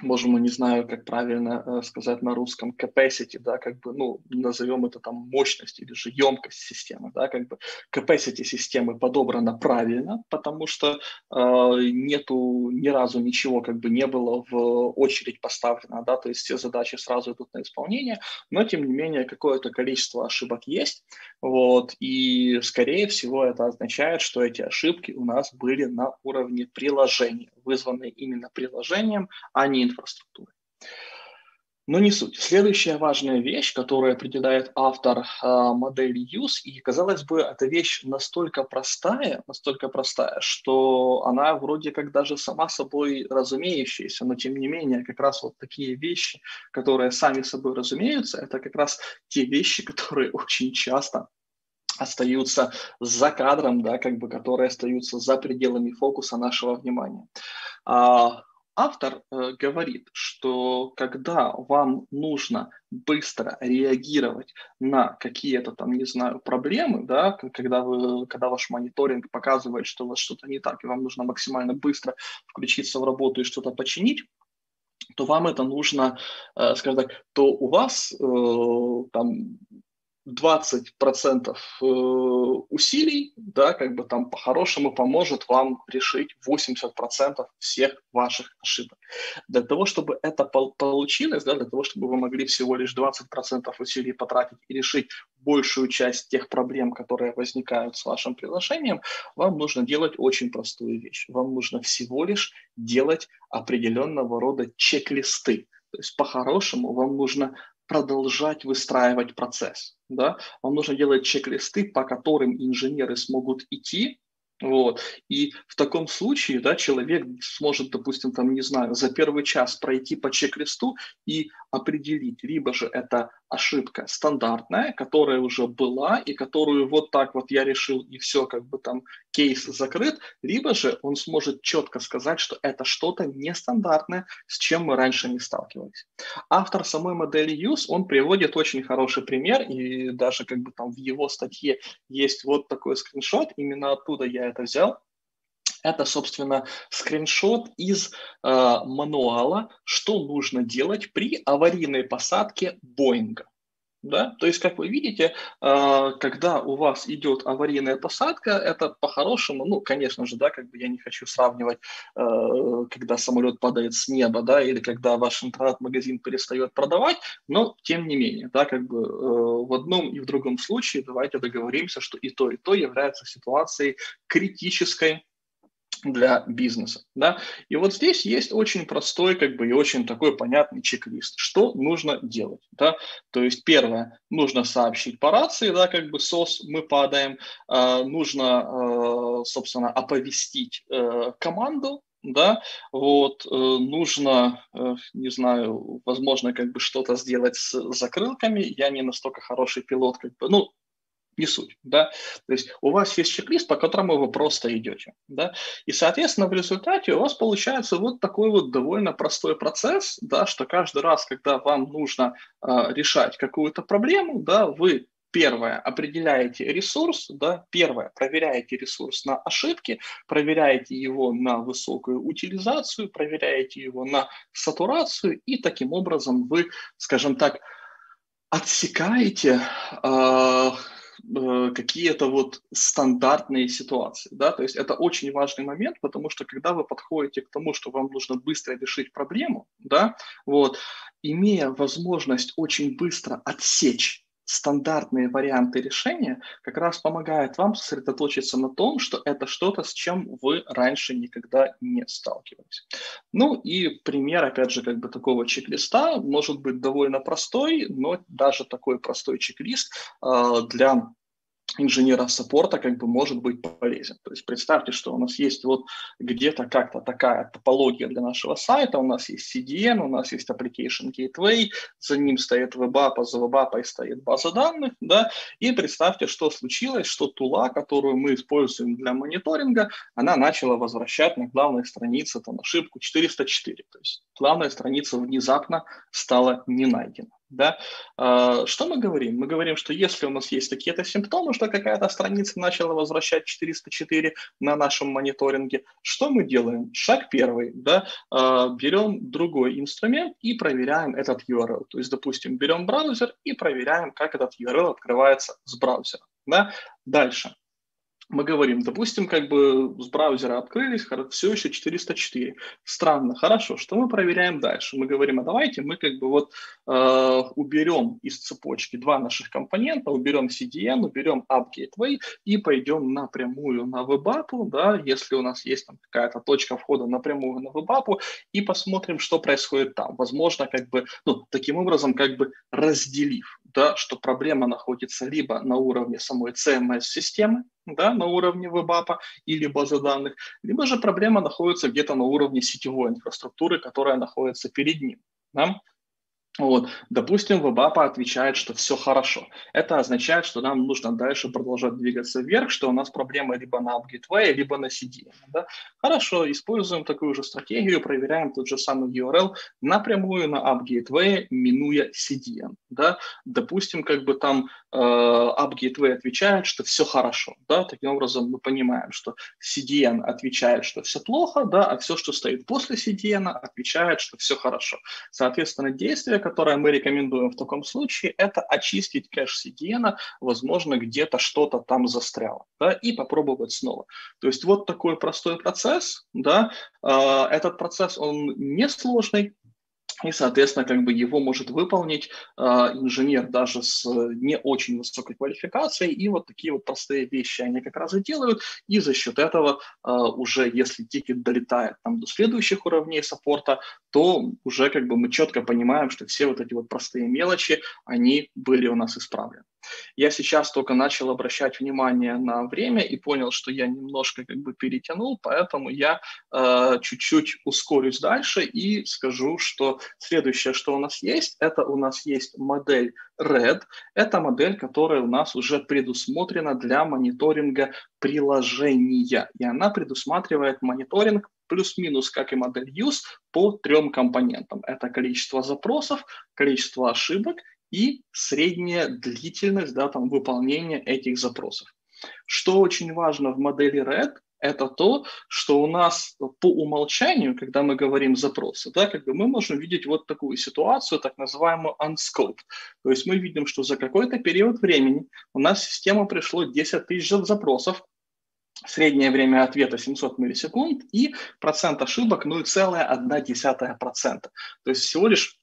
можем, мы не знаю, как правильно э, сказать на русском, capacity, да, как бы, ну, назовем это там мощность или же емкость системы, да, как бы capacity системы подобрана правильно, потому что э, нету ни разу ничего как бы не было в очередь поставлено, да, то есть все задачи сразу идут на исполнение, но тем не менее какое-то количество ошибок есть, вот, и скорее всего это означает, что эти ошибки у нас были на уровне приложения, вызванные именно приложением, а не инфраструктуры. Но не суть. Следующая важная вещь, которую определяет автор э, модели use, и казалось бы, эта вещь настолько простая, настолько простая, что она вроде как даже сама собой разумеющаяся, но тем не менее, как раз вот такие вещи, которые сами собой разумеются, это как раз те вещи, которые очень часто остаются за кадром, да, как бы, которые остаются за пределами фокуса нашего внимания. А, автор э, говорит, что когда вам нужно быстро реагировать на какие-то там, не знаю, проблемы, да, когда, вы, когда ваш мониторинг показывает, что у вас что-то не так, и вам нужно максимально быстро включиться в работу и что-то починить, то вам это нужно, э, скажем так, то у вас э, там 20% э, усилий, да, как бы там по-хорошему поможет вам решить 80% всех ваших ошибок. Для того, чтобы это получилось, да, для того, чтобы вы могли всего лишь 20% усилий потратить и решить большую часть тех проблем, которые возникают с вашим приложением, вам нужно делать очень простую вещь. Вам нужно всего лишь делать определенного рода чек-листы. То есть по-хорошему вам нужно продолжать выстраивать процесс. Да? Вам нужно делать чек-листы, по которым инженеры смогут идти вот. И в таком случае да, человек сможет, допустим, там, не знаю, за первый час пройти по чек-листу и определить, либо же это ошибка стандартная, которая уже была и которую вот так вот я решил и все, как бы там кейс закрыт, либо же он сможет четко сказать, что это что-то нестандартное, с чем мы раньше не сталкивались. Автор самой модели Use, он приводит очень хороший пример, и даже как бы там в его статье есть вот такой скриншот, именно оттуда я это взял. Это, собственно, скриншот из э, мануала, что нужно делать при аварийной посадке Боинга. Да? То есть, как вы видите, э, когда у вас идет аварийная посадка, это по-хорошему, ну, конечно же, да, как бы я не хочу сравнивать, э, когда самолет падает с неба, да, или когда ваш интернет-магазин перестает продавать, но тем не менее, да, как бы э, в одном и в другом случае давайте договоримся, что и то, и то является ситуацией критической для бизнеса. Да? И вот здесь есть очень простой как бы, и очень такой понятный чек-лист. Что нужно делать? Да? То есть первое, нужно сообщить по рации, да, как бы СОС, мы падаем. Э, нужно, э, собственно, оповестить э, команду, да, вот, э, нужно, э, не знаю, возможно, как бы что-то сделать с закрылками, я не настолько хороший пилот, как бы, ну, не суть, да, то есть у вас есть чек-лист, по которому вы просто идете, да, и, соответственно, в результате у вас получается вот такой вот довольно простой процесс, да, что каждый раз, когда вам нужно э, решать какую-то проблему, да, вы Первое, определяете ресурс, да, первое, проверяете ресурс на ошибки, проверяете его на высокую утилизацию, проверяете его на сатурацию, и таким образом вы, скажем так, отсекаете э, Э, какие-то вот стандартные ситуации, да, то есть это очень важный момент, потому что когда вы подходите к тому, что вам нужно быстро решить проблему, да, вот, имея возможность очень быстро отсечь стандартные варианты решения как раз помогает вам сосредоточиться на том, что это что-то, с чем вы раньше никогда не сталкивались. Ну и пример, опять же, как бы такого чек-листа может быть довольно простой, но даже такой простой чек-лист э, для инженера саппорта как бы может быть полезен. То есть представьте, что у нас есть вот где-то как-то такая топология для нашего сайта, у нас есть CDN, у нас есть Application Gateway, за ним стоит WebApp, а за WebApp стоит база данных, да, и представьте, что случилось, что тула, которую мы используем для мониторинга, она начала возвращать на главной странице там ошибку 404, то есть главная страница внезапно стала не найдена. Да? А, что мы говорим? Мы говорим, что если у нас есть такие-то симптомы, что какая-то страница начала возвращать 404 на нашем мониторинге, что мы делаем? Шаг первый. Да? А, берем другой инструмент и проверяем этот URL. То есть, допустим, берем браузер и проверяем, как этот URL открывается с браузера. Да? Дальше мы говорим, допустим, как бы с браузера открылись, все еще 404. Странно, хорошо, что мы проверяем дальше? Мы говорим, а давайте мы как бы вот э, уберем из цепочки два наших компонента, уберем CDN, уберем App Gateway и пойдем напрямую на WebApp, да, если у нас есть там какая-то точка входа напрямую на WebApp, и посмотрим, что происходит там. Возможно, как бы, ну, таким образом, как бы разделив, да, что проблема находится либо на уровне самой CMS-системы, да, на уровне вебапа или базы данных, либо же проблема находится где-то на уровне сетевой инфраструктуры, которая находится перед ним. Да? Вот. Допустим, WebApp отвечает, что все хорошо. Это означает, что нам нужно дальше продолжать двигаться вверх, что у нас проблема либо на AppGateway, либо на CDN. Да? Хорошо, используем такую же стратегию, проверяем тот же самый URL напрямую на AppGateway, минуя CDN. Да? Допустим, как бы там э, AppGateway отвечает, что все хорошо. Да? Таким образом, мы понимаем, что CDN отвечает, что все плохо, да? а все, что стоит после CDN, отвечает, что все хорошо. Соответственно, действия, которое мы рекомендуем в таком случае, это очистить кэш CDN, возможно, где-то что-то там застряло, да, и попробовать снова. То есть вот такой простой процесс, да, а, этот процесс, он несложный, и, соответственно, как бы его может выполнить э, инженер даже с не очень высокой квалификацией, и вот такие вот простые вещи они как раз и делают, и за счет этого э, уже если тикет долетает там до следующих уровней саппорта, то уже как бы мы четко понимаем, что все вот эти вот простые мелочи, они были у нас исправлены. Я сейчас только начал обращать внимание на время и понял, что я немножко как бы перетянул, поэтому я э, чуть-чуть ускорюсь дальше и скажу, что следующее, что у нас есть, это у нас есть модель RED. Это модель, которая у нас уже предусмотрена для мониторинга приложения, и она предусматривает мониторинг плюс-минус, как и модель use, по трем компонентам. Это количество запросов, количество ошибок и средняя длительность да, там, выполнения этих запросов. Что очень важно в модели RED, это то, что у нас по умолчанию, когда мы говорим запросы, да, как бы мы можем видеть вот такую ситуацию, так называемую unscoped. То есть мы видим, что за какой-то период времени у нас в систему пришло 10 тысяч запросов, среднее время ответа 700 миллисекунд и процент ошибок 0,1%. То есть всего лишь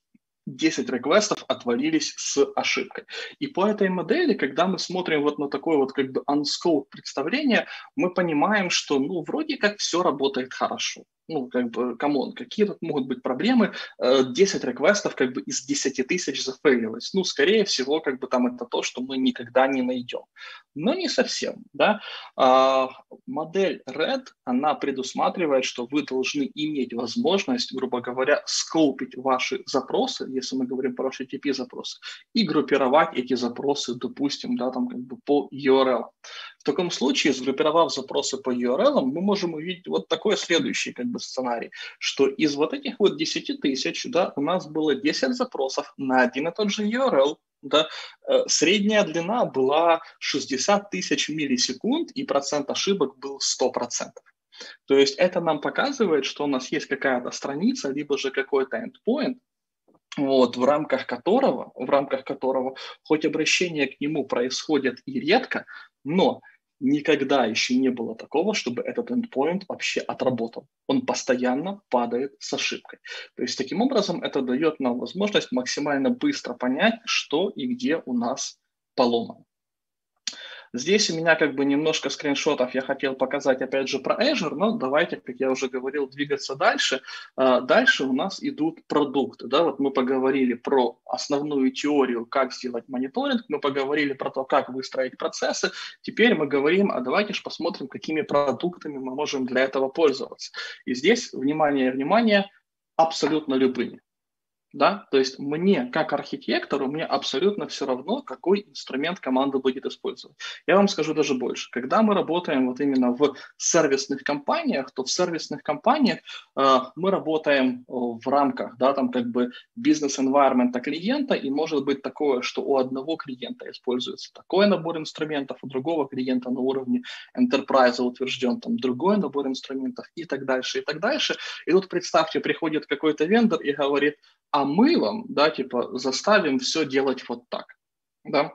10 реквестов отвалились с ошибкой. И по этой модели, когда мы смотрим вот на такое вот как бы unscoped представление, мы понимаем, что ну вроде как все работает хорошо ну, как бы, come on, какие тут могут быть проблемы? 10 э, реквестов как бы из 10 тысяч зафейлилось. Ну, скорее всего, как бы там это то, что мы никогда не найдем. Но не совсем, да. А, модель RED, она предусматривает, что вы должны иметь возможность, грубо говоря, скопить ваши запросы, если мы говорим про HTTP запросы, и группировать эти запросы, допустим, да, там как бы по URL. В таком случае, сгруппировав запросы по URL, мы можем увидеть вот такой следующий как бы сценарий, что из вот этих вот 10 тысяч, да, у нас было 10 запросов на один и тот же URL, да, э, средняя длина была 60 тысяч миллисекунд, и процент ошибок был 100%. То есть это нам показывает, что у нас есть какая-то страница, либо же какой-то endpoint, вот, в рамках которого, в рамках которого хоть обращение к нему происходит и редко, но никогда еще не было такого, чтобы этот endpoint вообще отработал. Он постоянно падает с ошибкой. То есть таким образом это дает нам возможность максимально быстро понять, что и где у нас поломано. Здесь у меня как бы немножко скриншотов я хотел показать опять же про Azure, но давайте, как я уже говорил, двигаться дальше. А, дальше у нас идут продукты. Да? Вот мы поговорили про основную теорию, как сделать мониторинг, мы поговорили про то, как выстроить процессы. Теперь мы говорим, а давайте же посмотрим, какими продуктами мы можем для этого пользоваться. И здесь, внимание, внимание, абсолютно любыми. Да? То есть мне, как архитектору, мне абсолютно все равно, какой инструмент команда будет использовать. Я вам скажу даже больше. Когда мы работаем вот именно в сервисных компаниях, то в сервисных компаниях э, мы работаем в рамках, да, там как бы бизнес-environment клиента, и может быть такое, что у одного клиента используется такой набор инструментов, у другого клиента на уровне enterprise утвержден там другой набор инструментов и так дальше, и так дальше. И тут представьте, приходит какой-то вендор и говорит, а мы вам, да, типа, заставим все делать вот так, да,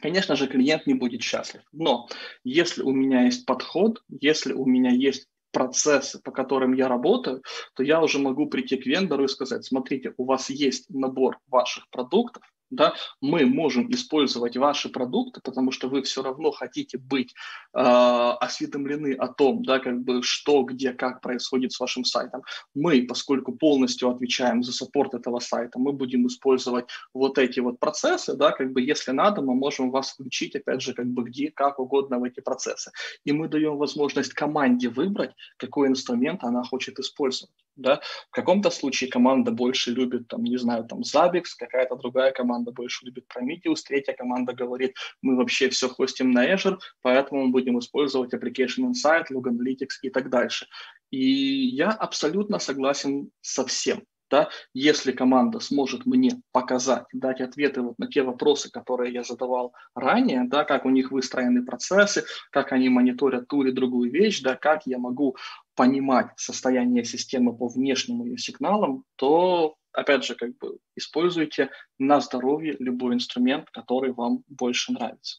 конечно же, клиент не будет счастлив. Но если у меня есть подход, если у меня есть процессы, по которым я работаю, то я уже могу прийти к вендору и сказать, смотрите, у вас есть набор ваших продуктов, да, мы можем использовать ваши продукты, потому что вы все равно хотите быть э, осведомлены о том, да, как бы что, где, как происходит с вашим сайтом. Мы, поскольку полностью отвечаем за саппорт этого сайта, мы будем использовать вот эти вот процессы, да, как бы если надо, мы можем вас включить, опять же, как бы где, как угодно в эти процессы. И мы даем возможность команде выбрать, какой инструмент она хочет использовать. Да? В каком-то случае команда больше любит, там, не знаю, там, Zabbix, какая-то другая команда больше любит Prometheus, третья команда говорит, мы вообще все хостим на Azure, поэтому мы будем использовать Application Insight, Log Analytics и так дальше. И я абсолютно согласен со всем да, если команда сможет мне показать, дать ответы вот на те вопросы, которые я задавал ранее, да, как у них выстроены процессы, как они мониторят ту или другую вещь, да, как я могу понимать состояние системы по внешним ее сигналам, то, опять же, как бы используйте на здоровье любой инструмент, который вам больше нравится.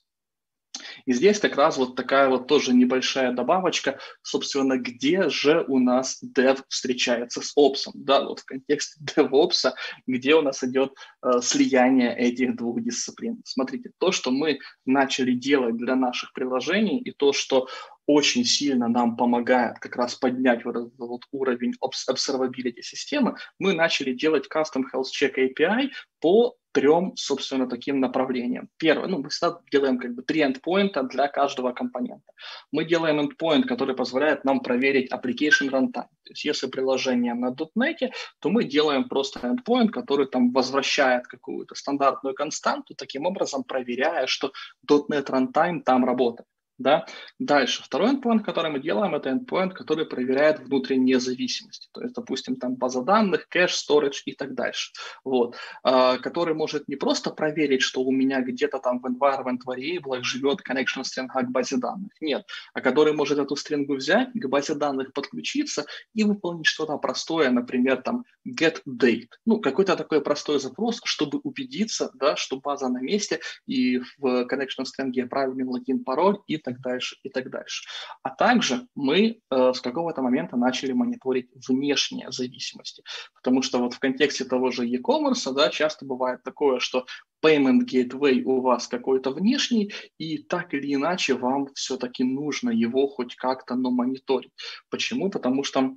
И здесь как раз вот такая вот тоже небольшая добавочка, собственно, где же у нас dev встречается с опсом, да, вот в контексте DevOps, где у нас идет э, слияние этих двух дисциплин. Смотрите, то, что мы начали делать для наших приложений и то, что очень сильно нам помогает как раз поднять вот этот вот уровень observability системы, мы начали делать Custom Health Check API по трем, собственно, таким направлениям. Первое, ну, мы всегда делаем как бы три эндпоинта для каждого компонента. Мы делаем endpoint, который позволяет нам проверить application runtime. То есть если приложение на .NET, то мы делаем просто endpoint, который там возвращает какую-то стандартную константу, таким образом проверяя, что .NET runtime там работает. Да? Дальше, второй endpoint, который мы делаем, это endpoint, который проверяет внутренние зависимости. То есть, допустим, там база данных, кэш, storage и так дальше. Вот. А, который может не просто проверить, что у меня где-то там в environment variable живет connection string к базе данных. Нет. А который может эту стрингу взять, к базе данных подключиться и выполнить что-то простое, например, там get date. Ну, какой-то такой простой запрос, чтобы убедиться, да, что база на месте и в connection string правильный логин, пароль и так дальше, и так дальше. А также мы э, с какого-то момента начали мониторить внешние зависимости, потому что вот в контексте того же e-commerce, да, часто бывает такое, что payment gateway у вас какой-то внешний, и так или иначе вам все-таки нужно его хоть как-то, но мониторить. Почему? Потому что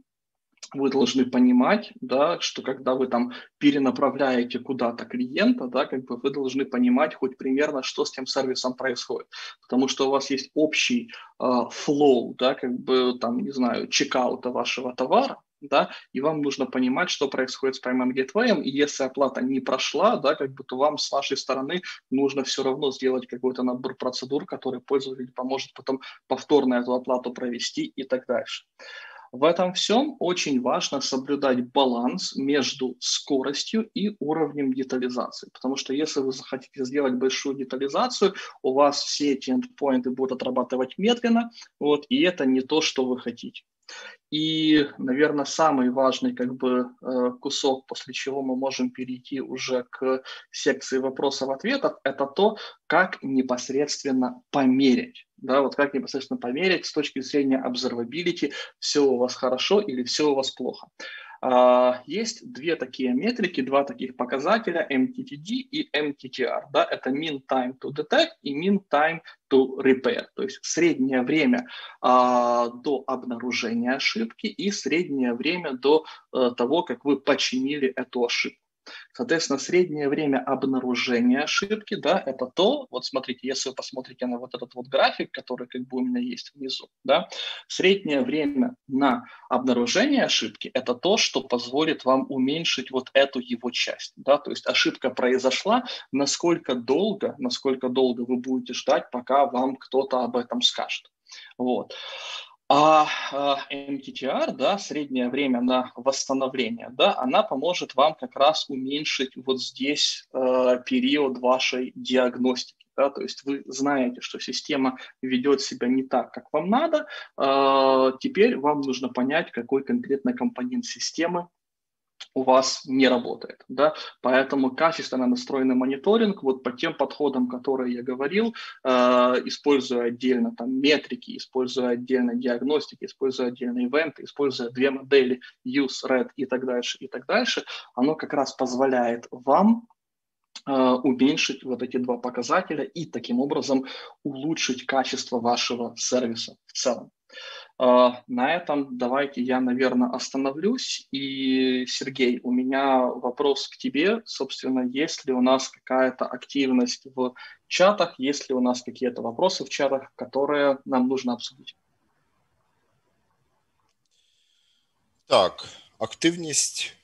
вы должны понимать, да, что когда вы там перенаправляете куда-то клиента, да, как бы вы должны понимать хоть примерно, что с тем сервисом происходит, потому что у вас есть общий э, flow, да, как бы там, не знаю, чекаута вашего товара, да, и вам нужно понимать, что происходит с Payment Gateway, и если оплата не прошла, да, как бы, то вам с вашей стороны нужно все равно сделать какой-то набор процедур, который пользователь поможет потом повторно эту оплату провести и так дальше. В этом всем очень важно соблюдать баланс между скоростью и уровнем детализации, потому что если вы захотите сделать большую детализацию, у вас все эти эндпоинты будут отрабатывать медленно, вот, и это не то, что вы хотите. И, наверное, самый важный как бы э, кусок, после чего мы можем перейти уже к секции вопросов-ответов, это то, как непосредственно померить. Да, вот как непосредственно померить с точки зрения observability, все у вас хорошо или все у вас плохо. А, есть две такие метрики, два таких показателя, MTTD и MTTR. Да, это mean time to detect и mean time to repair, то есть среднее время а, до обнаружения ошибки и среднее время до а, того, как вы починили эту ошибку. Соответственно, среднее время обнаружения ошибки, да, это то, вот смотрите, если вы посмотрите на вот этот вот график, который как бы у меня есть внизу, да, среднее время на обнаружение ошибки – это то, что позволит вам уменьшить вот эту его часть, да, то есть ошибка произошла, насколько долго, насколько долго вы будете ждать, пока вам кто-то об этом скажет. Вот. А, MTTR, да, среднее время на восстановление, да, она поможет вам как раз уменьшить вот здесь э, период вашей диагностики. Да, то есть вы знаете, что система ведет себя не так, как вам надо. Э, теперь вам нужно понять, какой конкретно компонент системы у вас не работает. Да? Поэтому качественно настроенный мониторинг вот по тем подходам, которые я говорил, э, используя отдельно там, метрики, используя отдельно диагностики, используя отдельно ивенты, используя две модели use, red и так дальше, и так дальше, оно как раз позволяет вам э, уменьшить вот эти два показателя и таким образом улучшить качество вашего сервиса в целом. А, на этом давайте я, наверное, остановлюсь. И, Сергей, у меня вопрос к тебе. Собственно, есть ли у нас какая-то активность в чатах, есть ли у нас какие-то вопросы в чатах, которые нам нужно обсудить? Так, активність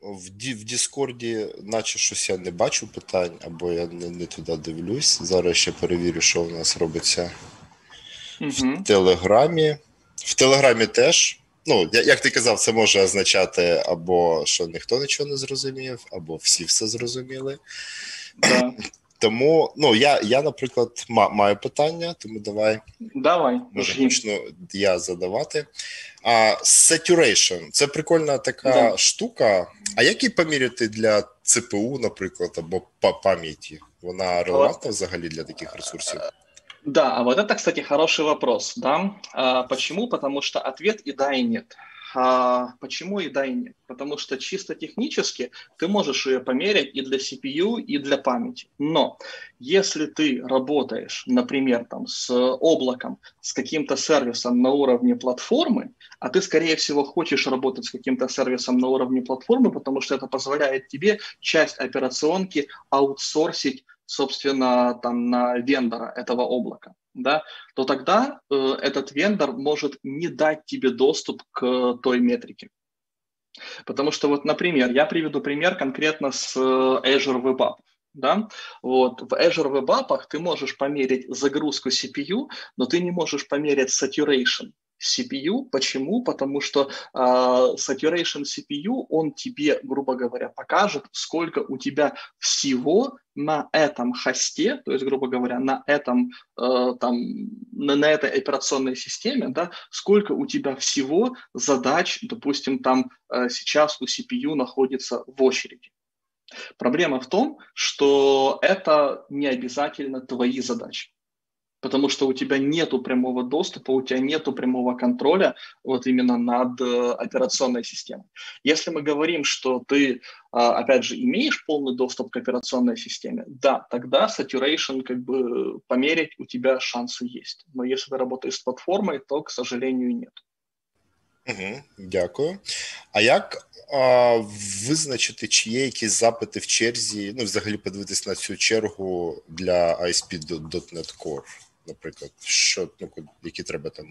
в в Діскорді, наче щось я не бачу питань, або я не, не туди дивлюсь. Зараз ще перевірю, що у нас робиться В Телеграмі. В Телеграмі теж. Ну, як ти казав, це може означати або що ніхто нічого не зрозумів, або всі все зрозуміли. Да. Тому, ну, я, я наприклад, маю питання, тому давай. Давай. Може, почну я задавати. А Saturation – це прикольна така да. штука. А як її поміряти для ЦПУ, наприклад, або пам'яті? Вона релевантна взагалі для таких ресурсів? Да, а вот это, кстати, хороший вопрос, да. А, почему? Потому что ответ и да, и нет. А, почему и да, и нет? Потому что чисто технически ты можешь ее померять и для CPU, и для памяти. Но если ты работаешь, например, там, с облаком, с каким-то сервисом на уровне платформы, а ты, скорее всего, хочешь работать с каким-то сервисом на уровне платформы, потому что это позволяет тебе часть операционки аутсорсить собственно, там на вендора этого облака, да, то тогда э, этот вендор может не дать тебе доступ к той метрике. Потому что вот, например, я приведу пример конкретно с э, Azure Web. Да? Вот. В Azure Web ты можешь померить загрузку CPU, но ты не можешь померить saturation. CPU. Почему? Потому что э, saturation CPU, он тебе, грубо говоря, покажет, сколько у тебя всего на этом хосте, то есть, грубо говоря, на этом, э, там, на, на этой операционной системе, да, сколько у тебя всего задач, допустим, там э, сейчас у CPU находится в очереди. Проблема в том, что это не обязательно твои задачи потому что у тебя нету прямого доступа, у тебя нету прямого контроля вот именно над э, операционной системой. Если мы говорим, что ты, а, опять же, имеешь полный доступ к операционной системе, да, тогда saturation как бы померить у тебя шансы есть. Но если ты работаешь с платформой, то, к сожалению, нет. Угу, Дякую. А як а, визначити, чи є якісь запити в черзі, ну, взагалі подивитись на цю чергу для ISP.NET Core? Наприклад, що ну, які треба там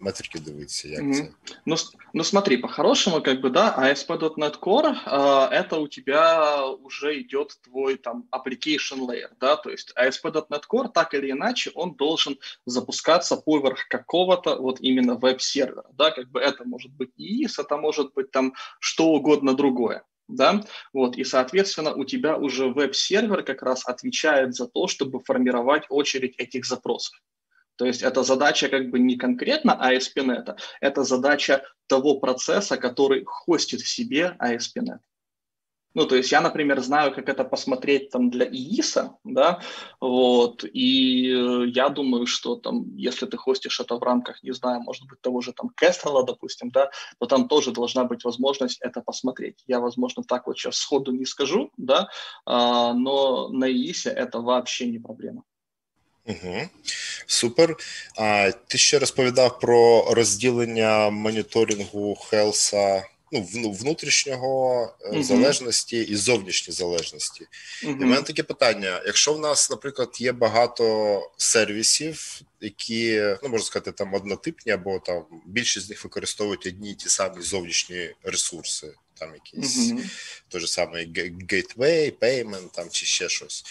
метрики дивитися, як mm-hmm. це? Ну, ну смотри, по-хорошему, как бы, да, ASP.NET Core э, это у тебя уже идет твой там application layer, да, то есть ASP.NET Core так или иначе он должен запускаться поверх какого-то вот именно веб-сервера, да, как бы это может быть EIS, это может быть там что угодно другое да, вот, и, соответственно, у тебя уже веб-сервер как раз отвечает за то, чтобы формировать очередь этих запросов. То есть это задача как бы не конкретно ASP.NET, это задача того процесса, который хостит в себе ASP.NET. Ну, то есть я, например, знаю, как это посмотреть там для ИИСа, да, вот, и э, я думаю, что там, если ты хостишь это в рамках, не знаю, может быть, того же там Кестрела, допустим, да, то там тоже должна быть возможность это посмотреть. Я, возможно, так вот сейчас сходу не скажу, да, а, но на ИИСе это вообще не проблема. Угу. Супер. А, Ти ще розповідав про розділення моніторингу Хелса ну, внутрішнього uh-huh. залежності і зовнішньої залежності. Uh-huh. І в мене таке питання: якщо в нас, наприклад, є багато сервісів, які ну можна сказати, там однотипні, або там більшість з них використовують одні і ті самі зовнішні ресурси, там якісь uh-huh. той же самий gateway, payment, там чи ще щось.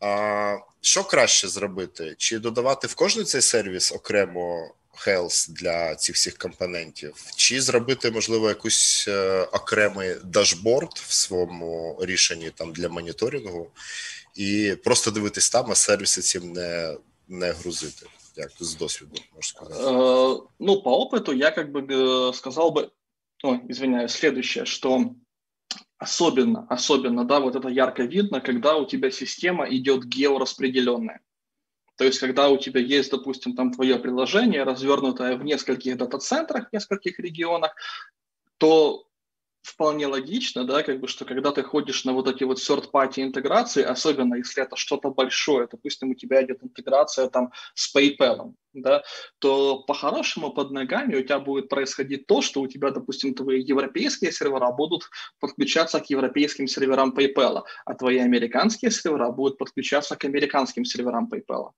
А що краще зробити? Чи додавати в кожний цей сервіс окремо Health для цих всіх компонентів, чи зробити, можливо, якийсь е, окремий дашборд в своєму рішенні там для моніторингу, і просто дивитись там, а сервіси цим не не грузити. Як з досвіду можна сказати? Э, ну, по опыту я как бы э, сказал бы, ой, извиняюсь, следующее, что особенно, особенно, да, вот это ярко видно, когда у тебя система идет геораспределенная. То есть, когда у тебя есть, допустим, там твое приложение, развернутое в нескольких дата-центрах, в нескольких регионах, то вполне логично, да, как бы, что когда ты ходишь на вот эти вот third-party интеграции, особенно если это что-то большое, допустим, у тебя идет интеграция там с PayPal, да, то по-хорошему под ногами у тебя будет происходить то, что у тебя, допустим, твои европейские сервера будут подключаться к европейским серверам PayPal, а твои американские сервера будут подключаться к американским серверам PayPal.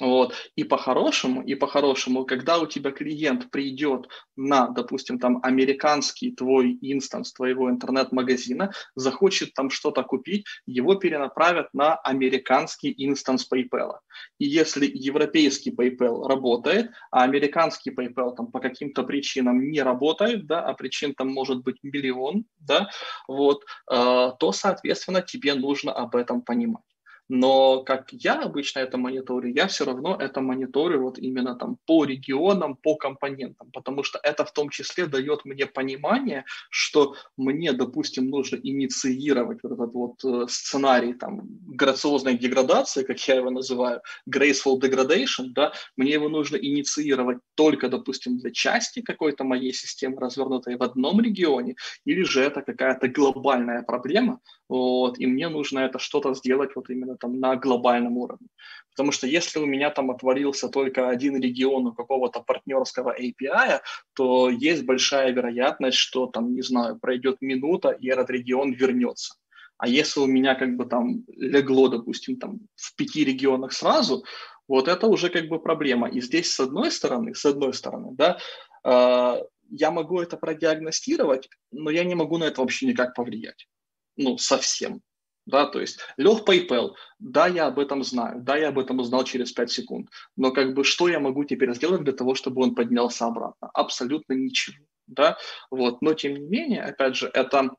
Вот. И по-хорошему, и по-хорошему, когда у тебя клиент придет на, допустим, там американский твой инстанс твоего интернет-магазина, захочет там что-то купить, его перенаправят на американский инстанс PayPal. И если европейский PayPal работает, а американский PayPal там по каким-то причинам не работает, да, а причин там может быть миллион, да, вот, э, то, соответственно, тебе нужно об этом понимать. Но как я обычно это мониторю, я все равно это мониторю вот именно там по регионам, по компонентам, потому что это в том числе дает мне понимание, что мне, допустим, нужно инициировать вот этот вот э, сценарий там грациозной деградации, как я его называю, graceful degradation, да, мне его нужно инициировать только, допустим, для части какой-то моей системы, развернутой в одном регионе, или же это какая-то глобальная проблема, вот, и мне нужно это что-то сделать вот именно там на глобальном уровне. Потому что если у меня там отворился только один регион у какого-то партнерского API, то есть большая вероятность, что там, не знаю, пройдет минута, и этот регион вернется. А если у меня как бы там легло, допустим, там в пяти регионах сразу, вот это уже как бы проблема. И здесь с одной стороны, с одной стороны, да, э, я могу это продиагностировать, но я не могу на это вообще никак повлиять ну, совсем. Да, то есть лег PayPal, да, я об этом знаю, да, я об этом узнал через 5 секунд, но как бы что я могу теперь сделать для того, чтобы он поднялся обратно? Абсолютно ничего, да, вот, но тем не менее, опять же, это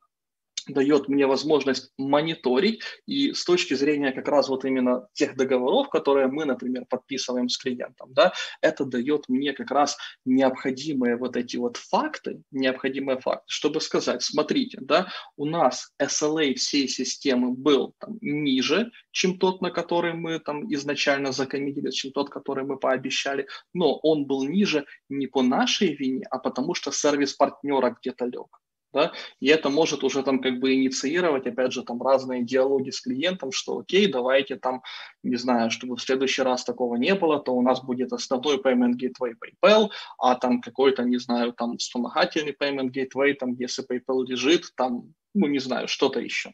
дает мне возможность мониторить, и с точки зрения как раз вот именно тех договоров, которые мы, например, подписываем с клиентом, да, это дает мне как раз необходимые вот эти вот факты, необходимые факты, чтобы сказать, смотрите, да, у нас SLA всей системы был там ниже, чем тот, на который мы там изначально закоммитили, чем тот, который мы пообещали, но он был ниже не по нашей вине, а потому что сервис партнера где-то лег да, и это может уже там как бы инициировать, опять же, там разные диалоги с клиентом, что окей, давайте там, не знаю, чтобы в следующий раз такого не было, то у нас будет основной payment gateway PayPal, а там какой-то, не знаю, там вспомогательный payment gateway, там, если PayPal лежит, там, ну, не знаю, что-то еще.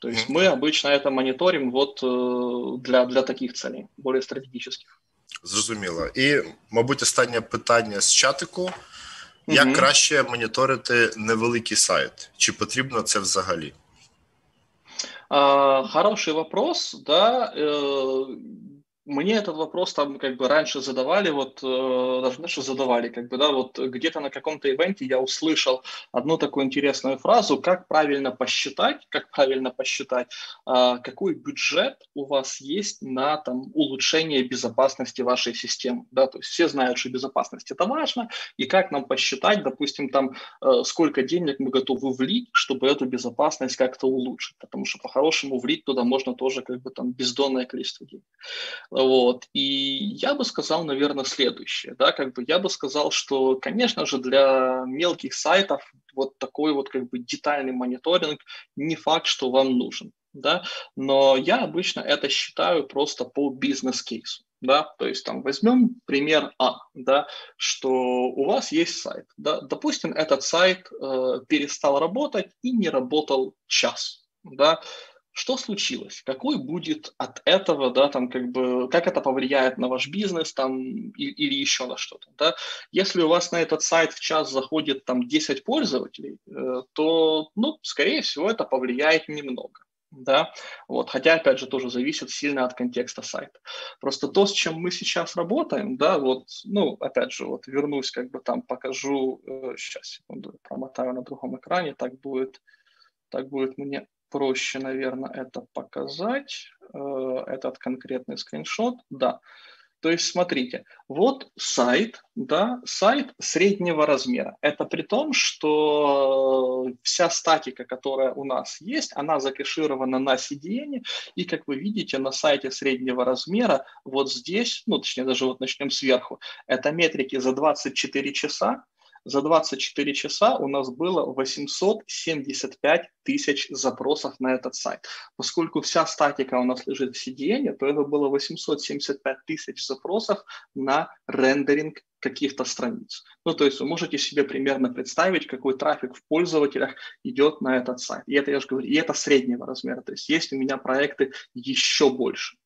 То есть мы обычно это мониторим вот э, для, для таких целей, более стратегических. Зрозуміло. І, мабуть, останнє питання з чатику. Як угу. краще моніторити невеликий сайт? Чи потрібно це взагалі? А, Хороший вопрос, да. мне этот вопрос там как бы раньше задавали, вот э, даже знаешь, задавали, как бы, да, вот где-то на каком-то ивенте я услышал одну такую интересную фразу, как правильно посчитать, как правильно посчитать, э, какой бюджет у вас есть на там улучшение безопасности вашей системы, да, то есть все знают, что безопасность это важно, и как нам посчитать, допустим, там, э, сколько денег мы готовы влить, чтобы эту безопасность как-то улучшить, потому что по-хорошему влить туда можно тоже как бы там бездонное количество денег. Вот. И я бы сказал, наверное, следующее. Да, как бы я бы сказал, что, конечно же, для мелких сайтов вот такой вот как бы детальный мониторинг не факт, что вам нужен. Да? Но я обычно это считаю просто по бизнес-кейсу. да, то есть там возьмем пример А, да, что у вас есть сайт, да, допустим, этот сайт э, перестал работать и не работал час, да, что случилось? Какой будет от этого, да, там, как бы, как это повлияет на ваш бизнес, там, и, или еще на что-то, да? Если у вас на этот сайт в час заходит, там, 10 пользователей, э, то, ну, скорее всего, это повлияет немного, да, вот, хотя, опять же, тоже зависит сильно от контекста сайта. Просто то, с чем мы сейчас работаем, да, вот, ну, опять же, вот, вернусь, как бы там покажу, э, сейчас, секунду, промотаю на другом экране, так будет, так будет мне проще, наверное, это показать, э, этот конкретный скриншот, да. То есть, смотрите, вот сайт, да, сайт среднего размера. Это при том, что вся статика, которая у нас есть, она закэширована на CDN, и, как вы видите, на сайте среднего размера, вот здесь, ну, точнее, даже вот начнем сверху, это метрики за 24 часа, за 24 часа у нас было 875 тысяч запросов на этот сайт. Поскольку вся статика у нас лежит в CDN, то это было 875 тысяч запросов на рендеринг каких-то страниц. Ну, то есть вы можете себе примерно представить, какой трафик в пользователях идет на этот сайт. И это, я же говорю, и это среднего размера. То есть есть у меня проекты еще больше.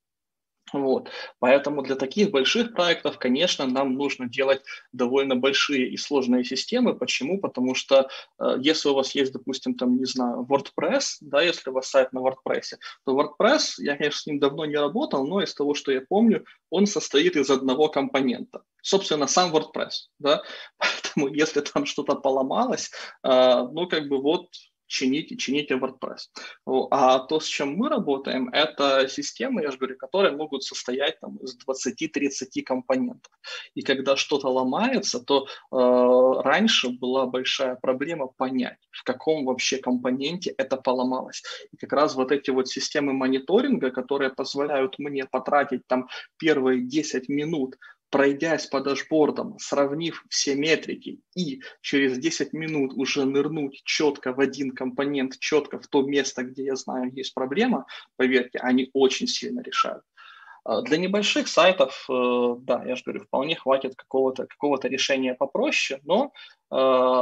Вот. Поэтому для таких больших проектов, конечно, нам нужно делать довольно большие и сложные системы. Почему? Потому что э, если у вас есть, допустим, там, не знаю, WordPress, да, если у вас сайт на WordPress, то WordPress, я, конечно, с ним давно не работал, но из того, что я помню, он состоит из одного компонента. Собственно, сам WordPress, да. Поэтому если там что-то поломалось, э, ну, как бы вот чините, чините WordPress. А то, с чем мы работаем, это системы, я же говорю, которые могут состоять там, из 20-30 компонентов. И когда что-то ломается, то э, раньше была большая проблема понять, в каком вообще компоненте это поломалось. И как раз вот эти вот системы мониторинга, которые позволяют мне потратить там первые 10 минут пройдясь по дашбордам, сравнив все метрики и через 10 минут уже нырнуть четко в один компонент, четко в то место, где я знаю есть проблема, поверьте, они очень сильно решают. А, для небольших сайтов, э, да, я же говорю, вполне хватит какого-то какого решения попроще, но э,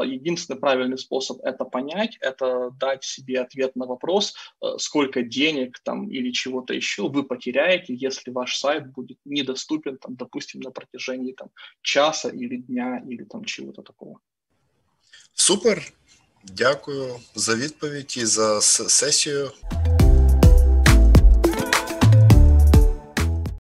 единственный правильный способ это понять, это дать себе ответ на вопрос, э, сколько денег там или чего-то еще вы потеряете, если ваш сайт будет недоступен, там, допустим, на протяжении там, часа или дня или там чего-то такого. Супер, дякую за відповідь і за сесію.